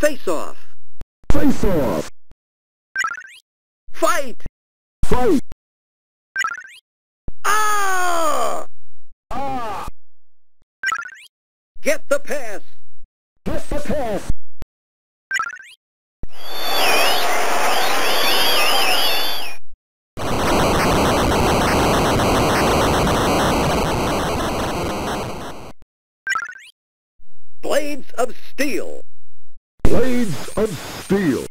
Face off. Face off. Fight! Fight. Ah! Ah. Get the pass! Get the pass. Blades of steel! Blades of steel.